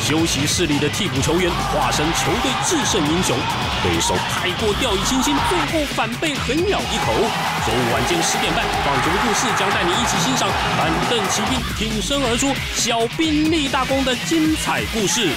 休息室里的替补球员化身球队制胜英雄，对手太过掉以轻心，最后反被狠咬一口。周五晚间十点半，棒球故事将带你一起欣赏板凳骑兵挺身而出、小兵立大功的精彩故事。